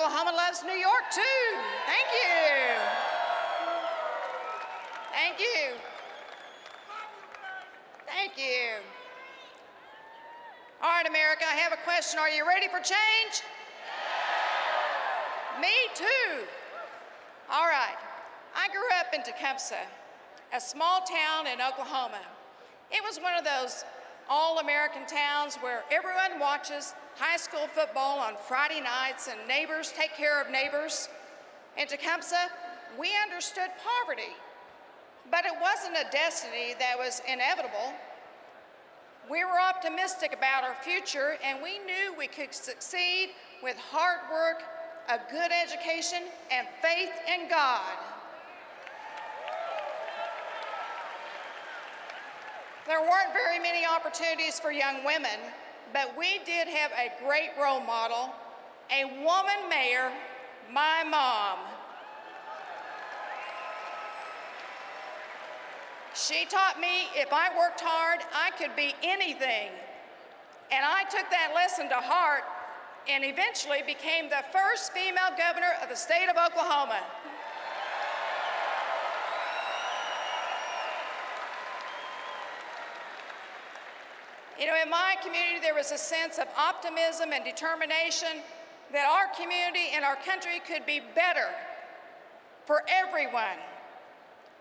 Oklahoma loves New York too. Thank you. Thank you. Thank you. All right, America, I have a question. Are you ready for change? Me too. All right. I grew up in Tecumseh, a small town in Oklahoma. It was one of those all-American towns where everyone watches high school football on Friday nights and neighbors take care of neighbors. In Tecumseh, we understood poverty, but it wasn't a destiny that was inevitable. We were optimistic about our future and we knew we could succeed with hard work, a good education, and faith in God. There weren't very many opportunities for young women, but we did have a great role model, a woman mayor, my mom. She taught me if I worked hard, I could be anything. And I took that lesson to heart and eventually became the first female governor of the state of Oklahoma. You know, in my community, there was a sense of optimism and determination that our community and our country could be better for everyone.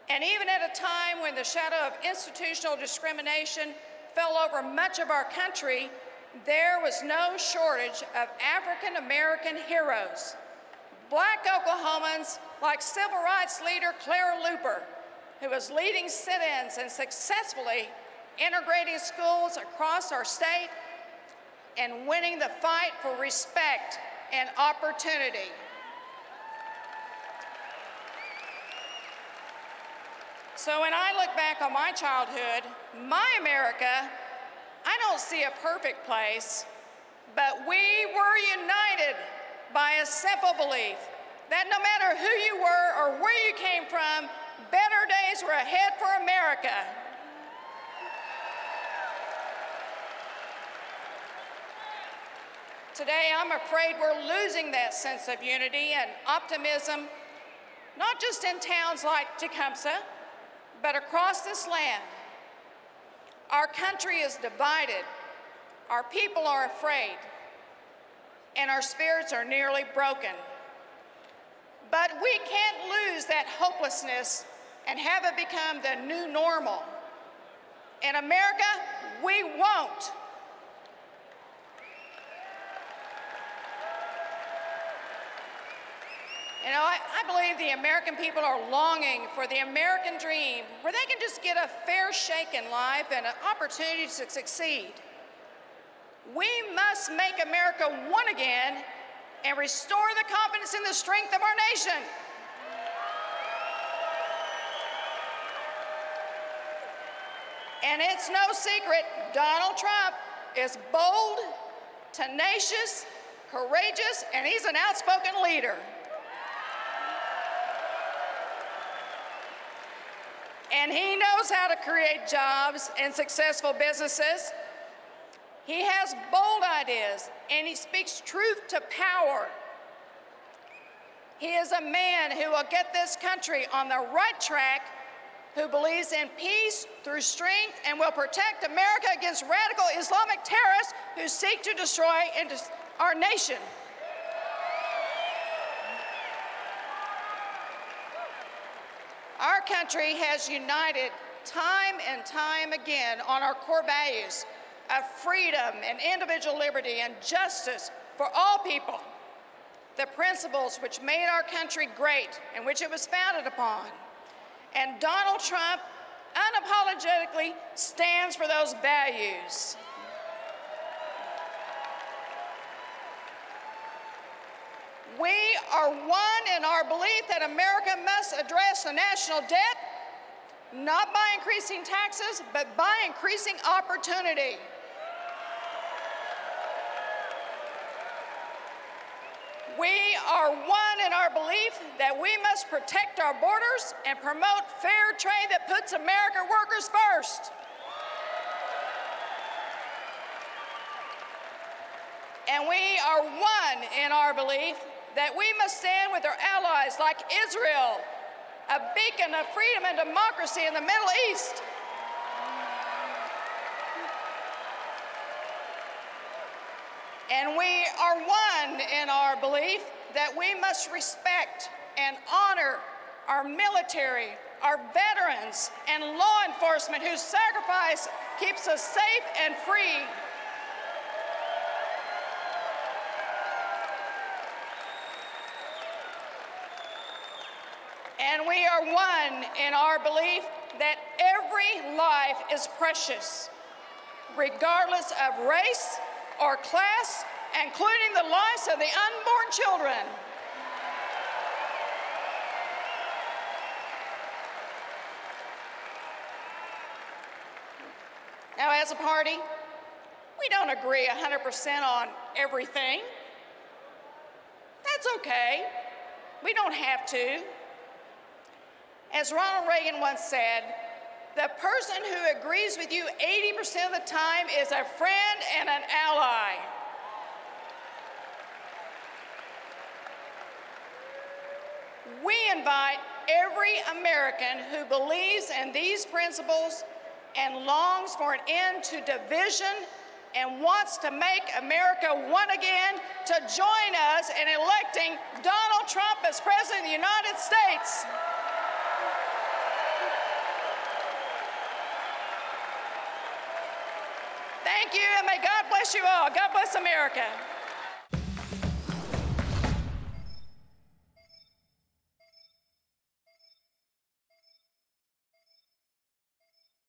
And even at a time when the shadow of institutional discrimination fell over much of our country, there was no shortage of African American heroes. Black Oklahomans like civil rights leader Clara Luper, who was leading sit-ins and successfully integrating schools across our state, and winning the fight for respect and opportunity. So when I look back on my childhood, my America, I don't see a perfect place, but we were united by a simple belief that no matter who you were or where you came from, better days were ahead for America. Today, I'm afraid we're losing that sense of unity and optimism, not just in towns like Tecumseh, but across this land. Our country is divided, our people are afraid, and our spirits are nearly broken. But we can't lose that hopelessness and have it become the new normal. In America, we won't. You know, I, I, believe the American people are longing for the American dream where they can just get a fair shake in life and an opportunity to succeed. We must make America one again and restore the confidence in the strength of our nation. And it's no secret, Donald Trump is bold, tenacious, courageous, and he's an outspoken leader. And he knows how to create jobs and successful businesses. He has bold ideas and he speaks truth to power. He is a man who will get this country on the right track, who believes in peace through strength and will protect America against radical Islamic terrorists who seek to destroy our nation. Our country has united time and time again on our core values of freedom and individual liberty and justice for all people, the principles which made our country great and which it was founded upon. And Donald Trump unapologetically stands for those values. We are one in our belief that America must address the national debt, not by increasing taxes, but by increasing opportunity. We are one in our belief that we must protect our borders and promote fair trade that puts American workers first. And we are one in our belief that we must stand with our allies like Israel, a beacon of freedom and democracy in the Middle East. And we are one in our belief that we must respect and honor our military, our veterans, and law enforcement whose sacrifice keeps us safe and free. And we are one in our belief that every life is precious, regardless of race or class, including the lives of the unborn children. Now, as a party, we don't agree 100% on everything. That's okay. We don't have to. As Ronald Reagan once said, the person who agrees with you 80% of the time is a friend and an ally. We invite every American who believes in these principles and longs for an end to division and wants to make America one again to join us in electing Donald Trump as President of the United States. Thank you, and may God bless you all. God bless America.